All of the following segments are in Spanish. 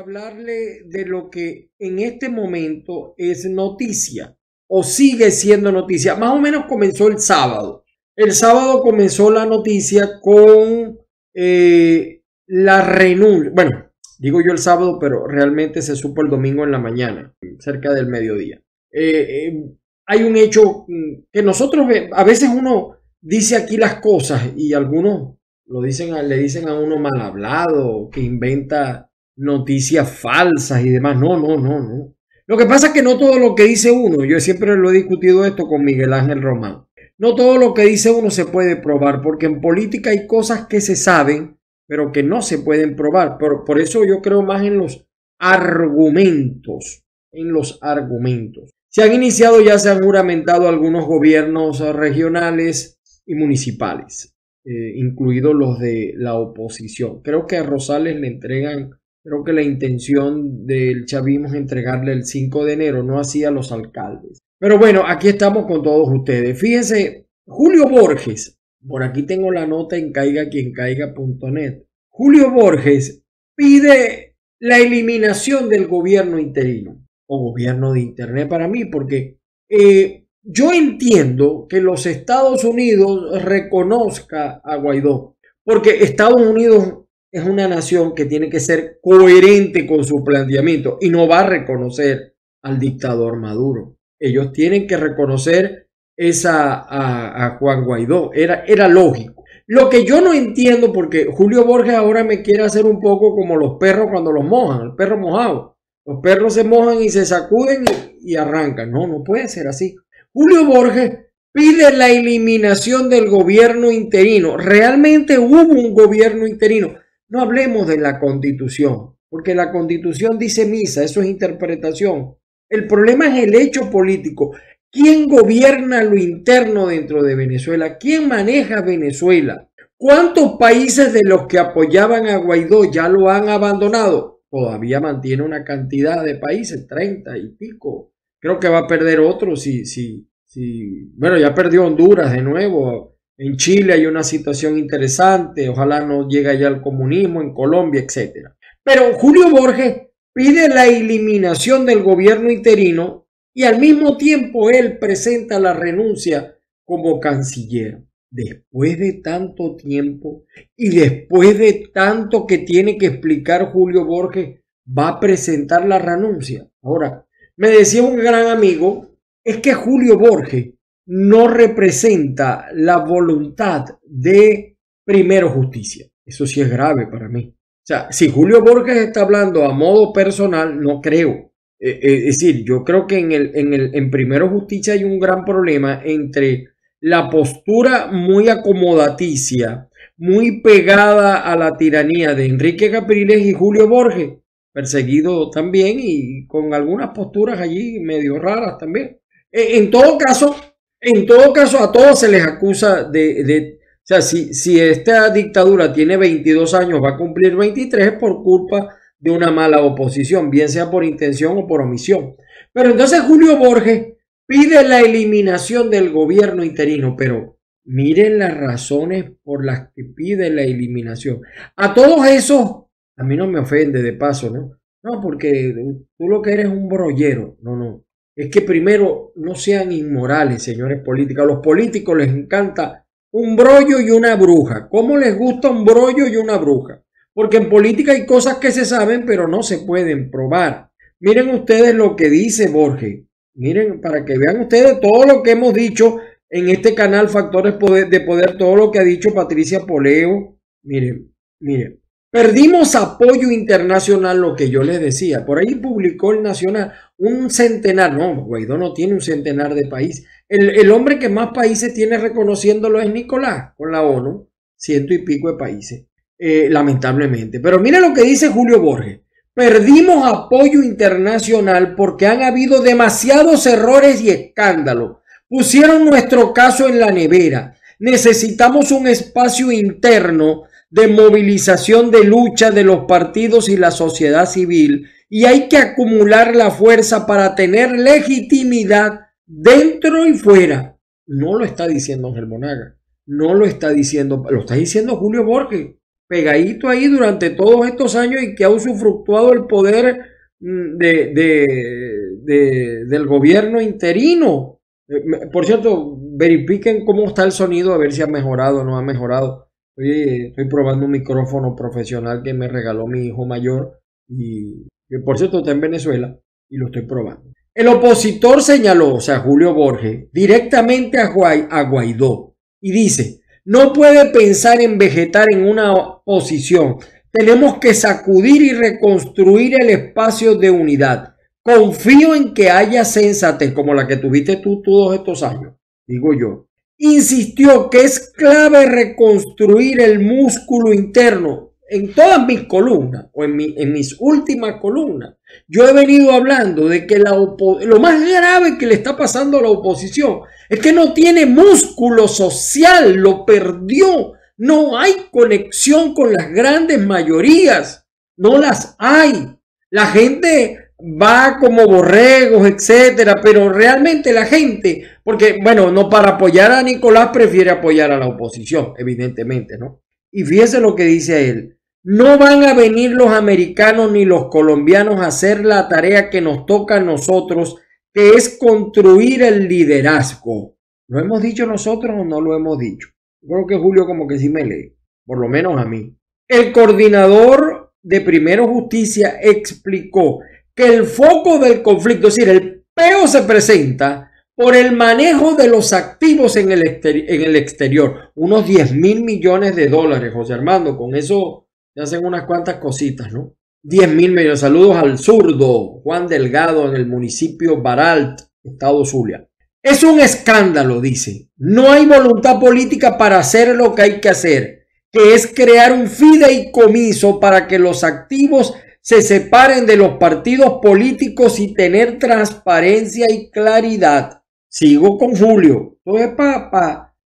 hablarle de lo que en este momento es noticia o sigue siendo noticia. Más o menos comenzó el sábado. El sábado comenzó la noticia con eh, la renuncia. Bueno, digo yo el sábado, pero realmente se supo el domingo en la mañana, cerca del mediodía. Eh, eh, hay un hecho mm, que nosotros a veces uno dice aquí las cosas y algunos lo dicen, le dicen a uno mal hablado, que inventa noticias falsas y demás. No, no, no, no. Lo que pasa es que no todo lo que dice uno, yo siempre lo he discutido esto con Miguel Ángel Román, no todo lo que dice uno se puede probar, porque en política hay cosas que se saben, pero que no se pueden probar. Por, eso yo creo más en los argumentos, en los argumentos. Se han iniciado, ya se han juramentado algunos gobiernos regionales y municipales, eh, incluidos los de la oposición. Creo que a Rosales le entregan Creo que la intención del chavismo es entregarle el 5 de enero, no así a los alcaldes. Pero bueno, aquí estamos con todos ustedes. Fíjense, Julio Borges, por aquí tengo la nota en caigaquiencaiga.net. Julio Borges pide la eliminación del gobierno interino o gobierno de Internet para mí, porque eh, yo entiendo que los Estados Unidos reconozca a Guaidó, porque Estados Unidos es una nación que tiene que ser coherente con su planteamiento y no va a reconocer al dictador Maduro. Ellos tienen que reconocer esa a, Juan Guaidó. Era, era lógico. Lo que yo no entiendo, porque Julio Borges ahora me quiere hacer un poco como los perros cuando los mojan, el perro mojado. Los perros se mojan y se sacuden y, y arrancan. No, no puede ser así. Julio Borges pide la eliminación del gobierno interino. Realmente hubo un gobierno interino. No hablemos de la constitución, porque la constitución dice misa, eso es interpretación. El problema es el hecho político. ¿Quién gobierna lo interno dentro de Venezuela? ¿Quién maneja Venezuela? ¿Cuántos países de los que apoyaban a Guaidó ya lo han abandonado? Todavía mantiene una cantidad de países, 30 y pico. Creo que va a perder otro si, si, si, bueno, ya perdió Honduras de nuevo. En Chile hay una situación interesante, ojalá no llegue ya el comunismo, en Colombia, etc. Pero Julio Borges pide la eliminación del gobierno interino y al mismo tiempo él presenta la renuncia como canciller. Después de tanto tiempo y después de tanto que tiene que explicar Julio Borges, va a presentar la renuncia. Ahora, me decía un gran amigo, es que Julio Borges no representa la voluntad de primero justicia. Eso sí es grave para mí. O sea, si Julio Borges está hablando a modo personal, no creo. Eh, eh, es decir, yo creo que en, el, en, el, en primero justicia hay un gran problema entre la postura muy acomodaticia, muy pegada a la tiranía de Enrique Capriles y Julio Borges, perseguido también y con algunas posturas allí medio raras también. Eh, en todo caso, en todo caso, a todos se les acusa de, o sea, si, si esta dictadura tiene 22 años, va a cumplir 23 por culpa de una mala oposición, bien sea por intención o por omisión. Pero entonces Julio Borges pide la eliminación del gobierno interino, pero miren las razones por las que pide la eliminación. A todos esos, a mí no me ofende de paso, ¿no? No, porque tú lo que eres es un brollero. No, no es que primero no sean inmorales, señores políticos. A los políticos les encanta un brollo y una bruja. ¿Cómo les gusta un brollo y una bruja? Porque en política hay cosas que se saben pero no se pueden probar. Miren ustedes lo que dice Borges. Miren, para que vean ustedes todo lo que hemos dicho en este canal Factores de Poder, todo lo que ha dicho Patricia Poleo. Miren, miren. Perdimos apoyo internacional, lo que yo les decía. Por ahí publicó el Nacional un centenar. No, Guaidó no tiene un centenar de países. El, hombre que más países tiene reconociéndolo es Nicolás, con la ONU. Ciento y pico de países, eh, lamentablemente. Pero mira lo que dice Julio Borges. Perdimos apoyo internacional porque han habido demasiados errores y escándalos. Pusieron nuestro caso en la nevera. Necesitamos un espacio interno de movilización de lucha de los partidos y la sociedad civil y hay que acumular la fuerza para tener legitimidad dentro y fuera. No lo está diciendo Ángel Monaga, no lo está diciendo, lo está diciendo Julio Borges. pegadito ahí durante todos estos años y que ha usufructuado el poder mm, de, del gobierno interino. Eh, por cierto, verifiquen cómo está el sonido, a ver si ha mejorado o no ha mejorado. Estoy, probando un micrófono profesional que me regaló mi hijo mayor y que por cierto está en Venezuela y lo estoy probando. El opositor señaló, o sea, Julio Borges, directamente a, a Guaidó y dice, no puede pensar en vegetar en una posición. Tenemos que sacudir y reconstruir el espacio de unidad. Confío en que haya sensatez como la que tuviste tú todos estos años, digo yo. Insistió que es clave reconstruir el músculo interno en todas mis columnas o en, en mis últimas columnas. Yo he venido hablando de que lo más grave que le está pasando a la oposición es que no tiene músculo social, lo perdió. No hay conexión con las grandes mayorías, no las hay. La gente va como borregos, etcétera, pero realmente la gente, porque bueno, no para apoyar a Nicolás prefiere apoyar a la oposición, evidentemente, ¿no? Y fíjese lo que dice él. No van a venir los americanos ni los colombianos a hacer la tarea que nos toca a nosotros, que es construir el liderazgo. ¿Lo hemos dicho nosotros o no lo hemos dicho? Creo que Julio como que sí me lee, por lo menos a mí. El coordinador de Primero Justicia explicó que el foco del conflicto, es decir, el peo se presenta por el manejo de los activos en el, en el exterior. Unos 10 mil millones de dólares, José Armando. Con eso se hacen unas cuantas cositas, ¿no? 10 mil millones. Saludos al zurdo, Juan Delgado, en el municipio Baralt, Estado Zulia. Es un escándalo, dice. No hay voluntad política para hacer lo que hay que hacer, que es crear un fideicomiso para que los activos se separen de los partidos políticos y tener transparencia y claridad. Sigo con Julio. Esto es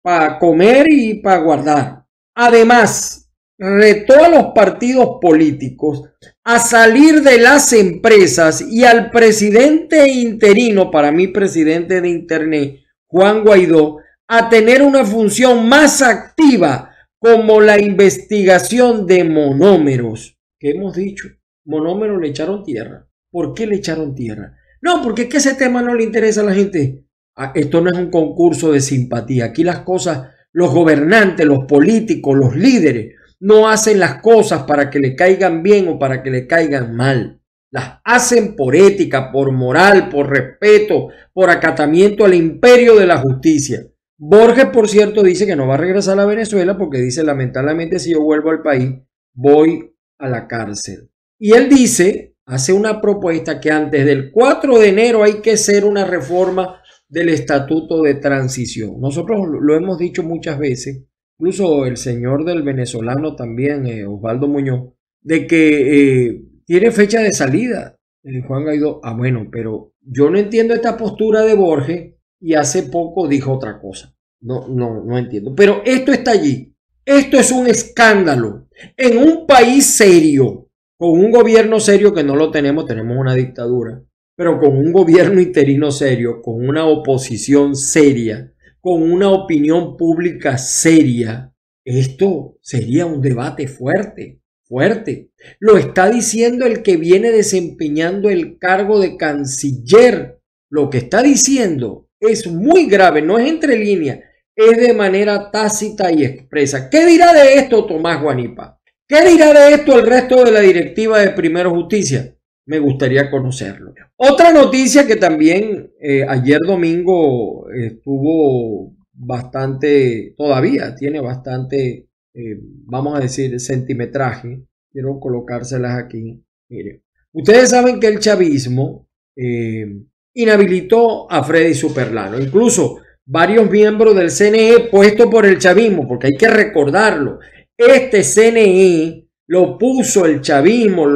para comer y para guardar. Además, retó a los partidos políticos a salir de las empresas y al presidente interino, para mí presidente de Internet, Juan Guaidó, a tener una función más activa como la investigación de monómeros que hemos dicho monómero le echaron tierra. ¿Por qué le echaron tierra? No, porque es que ese tema no le interesa a la gente. Ah, esto no es un concurso de simpatía. Aquí las cosas, los gobernantes, los políticos, los líderes, no hacen las cosas para que le caigan bien o para que le caigan mal. Las hacen por ética, por moral, por respeto, por acatamiento al imperio de la justicia. Borges, por cierto, dice que no va a regresar a Venezuela porque dice, lamentablemente, si yo vuelvo al país, voy a la cárcel. Y él dice, hace una propuesta que antes del 4 de enero hay que hacer una reforma del estatuto de transición. Nosotros lo hemos dicho muchas veces, incluso el señor del venezolano también, eh, Osvaldo Muñoz, de que eh, tiene fecha de salida. Eh, Juan Guaidó, ah bueno, pero yo no entiendo esta postura de Borges y hace poco dijo otra cosa. No, no, no entiendo. Pero esto está allí. Esto es un escándalo. En un país serio, con un gobierno serio que no lo tenemos, tenemos una dictadura, pero con un gobierno interino serio, con una oposición seria, con una opinión pública seria, esto sería un debate fuerte, fuerte. Lo está diciendo el que viene desempeñando el cargo de canciller. Lo que está diciendo es muy grave, no es entre líneas, es de manera tácita y expresa. ¿Qué dirá de esto Tomás Guanipa? ¿Qué dirá de esto el resto de la directiva de Primero Justicia? Me gustaría conocerlo. Otra noticia que también eh, ayer domingo estuvo bastante, todavía tiene bastante, eh, vamos a decir, centimetraje. Quiero colocárselas aquí. Mire, ustedes saben que el chavismo eh, inhabilitó a Freddy Superlano. Incluso varios miembros del CNE puesto por el chavismo, porque hay que recordarlo. Este CNI lo puso el chavismo,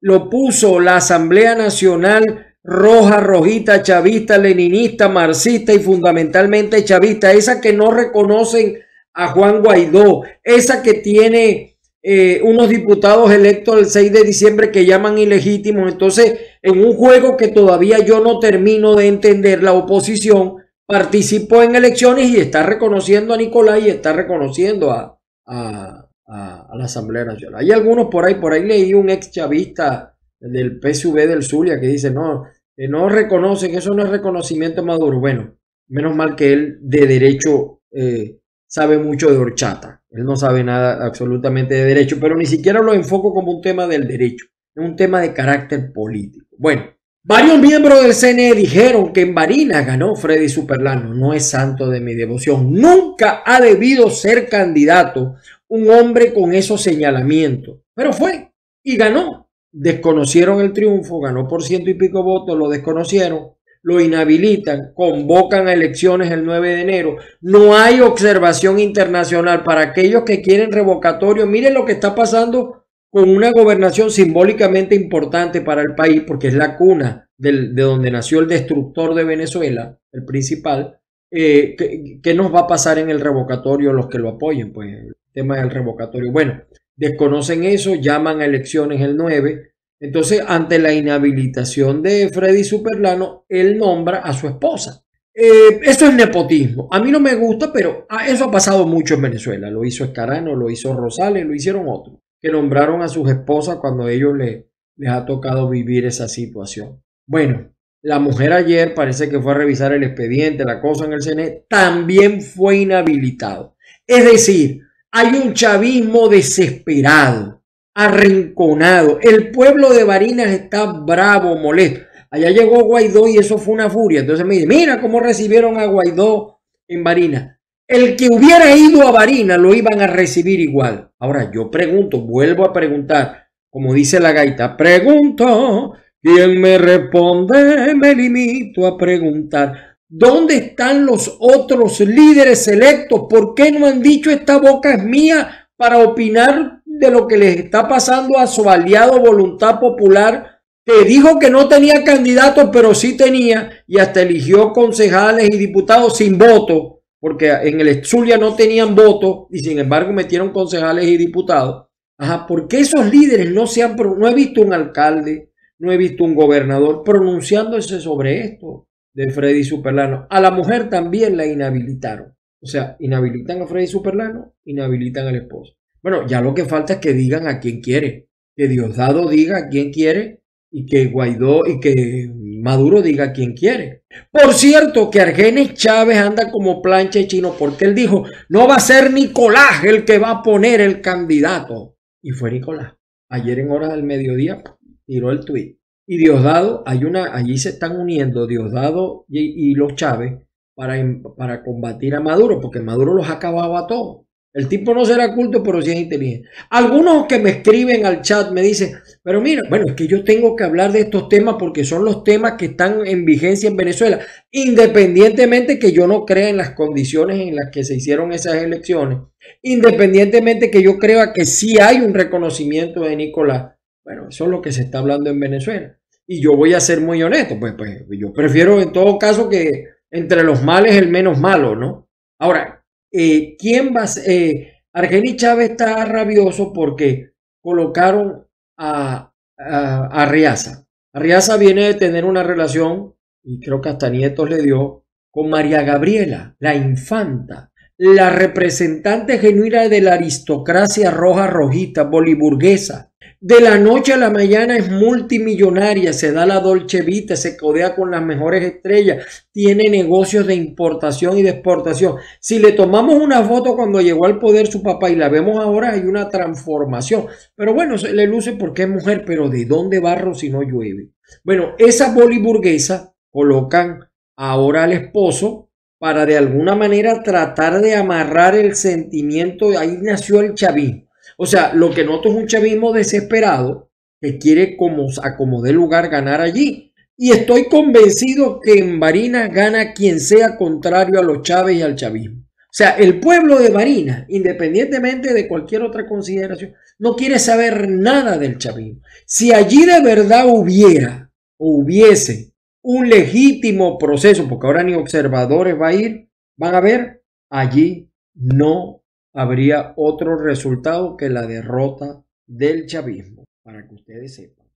lo, puso la Asamblea Nacional roja, rojita, chavista, leninista, marxista y fundamentalmente chavista, esa que no reconocen a Juan Guaidó, esa que tiene eh, unos diputados electos el 6 de diciembre que llaman ilegítimos. Entonces, en un juego que todavía yo no termino de entender, la oposición participó en elecciones y está reconociendo a Nicolás y está reconociendo a, a, la Asamblea Nacional. Hay algunos por ahí, por ahí leí un ex chavista del PSV del Zulia que dice, no, que no reconocen, eso no es reconocimiento maduro. Bueno, menos mal que él de derecho eh, sabe mucho de horchata. Él no sabe nada absolutamente de derecho, pero ni siquiera lo enfoco como un tema del derecho, es un tema de carácter político. Bueno, varios miembros del CNE dijeron que en Barinas ganó Freddy Superlano. No es santo de mi devoción. Nunca ha debido ser candidato un hombre con esos señalamientos, pero fue y ganó. Desconocieron el triunfo, ganó por ciento y pico votos, lo desconocieron lo inhabilitan, convocan a elecciones el 9 de enero. No hay observación internacional para aquellos que quieren revocatorio. Miren lo que está pasando con una gobernación simbólicamente importante para el país, porque es la cuna de donde nació el destructor de Venezuela, el principal. Eh, ¿qué, nos va a pasar en el revocatorio los que lo apoyen? Pues el tema del revocatorio. Bueno, desconocen eso, llaman a elecciones el 9 entonces, ante la inhabilitación de Freddy Superlano, él nombra a su esposa. Eh, eso es nepotismo. A mí no me gusta, pero ah, eso ha pasado mucho en Venezuela. Lo hizo Escarano, lo hizo Rosales, lo hicieron otros, que nombraron a sus esposas cuando ellos les, les ha tocado vivir esa situación. Bueno, la mujer ayer parece que fue a revisar el expediente, la cosa en el CNE, también fue inhabilitado. Es decir, hay un chavismo desesperado arrinconado. El pueblo de Barinas está bravo, molesto. Allá llegó Guaidó y eso fue una furia. Entonces me dice, mira cómo recibieron a Guaidó en Barinas. El que hubiera ido a Barinas lo iban a recibir igual. Ahora yo pregunto, vuelvo a preguntar, como dice la gaita, pregunto, ¿quién me responde? Me limito a preguntar. ¿Dónde están los otros líderes electos? ¿Por qué no han dicho esta boca es mía para opinar de lo que les está pasando a su aliado Voluntad Popular, que dijo que no tenía candidatos, pero sí tenía, y hasta eligió concejales y diputados sin voto, porque en el Zulia no tenían voto, y sin embargo metieron concejales y diputados. Ajá, porque esos líderes no se han, no he visto un alcalde, no he visto un gobernador pronunciándose sobre esto de Freddy Superlano. A la mujer también la inhabilitaron. O sea, inhabilitan a Freddy Superlano, inhabilitan al esposo. Bueno, ya lo que falta es que digan a quién quiere, que Diosdado diga a quién quiere y que Guaidó y que Maduro diga quién quiere. Por cierto, que Argenis Chávez anda como plancha chino porque él dijo, no va a ser Nicolás el que va a poner el candidato. Y fue Nicolás. Ayer en horas del mediodía tiró el tuit. Y Diosdado, hay una, allí se están uniendo Diosdado y, y los Chávez para, para combatir a Maduro, porque Maduro los acababa a todos. El tipo no será culto, pero sí es inteligente. Algunos que me escriben al chat me dicen, pero mira, bueno, es que yo tengo que hablar de estos temas porque son los temas que están en vigencia en Venezuela, independientemente que yo no crea en las condiciones en las que se hicieron esas elecciones, independientemente que yo crea que sí hay un reconocimiento de Nicolás. Bueno, eso es lo que se está hablando en Venezuela. Y yo voy a ser muy honesto, pues, pues yo prefiero en todo caso que entre los males el menos malo, ¿no? Ahora, eh, ¿quién va a eh, Argenis Chávez está rabioso porque colocaron a, a, a Riaza. Riaza viene de tener una relación, y creo que hasta nietos le dio, con María Gabriela, la infanta, la representante genuina de la aristocracia roja rojita boliburguesa, de la noche a la mañana es multimillonaria, se da la Dolce Vita, se codea con las mejores estrellas, tiene negocios de importación y de exportación. Si le tomamos una foto cuando llegó al poder su papá y la vemos ahora, hay una transformación. Pero bueno, se le luce porque es mujer, pero ¿de dónde barro si no llueve? Bueno, esa boliburguesa colocan ahora al esposo para de alguna manera tratar de amarrar el sentimiento, ahí nació el chavismo o sea, lo que noto es un chavismo desesperado que quiere como a lugar ganar allí. Y estoy convencido que en Barinas gana quien sea contrario a los Chávez y al chavismo. O sea, el pueblo de Barinas, independientemente de cualquier otra consideración, no quiere saber nada del chavismo. Si allí de verdad hubiera o hubiese un legítimo proceso, porque ahora ni observadores va a ir, van a ver, allí no habría otro resultado que la derrota del chavismo, para que ustedes sepan.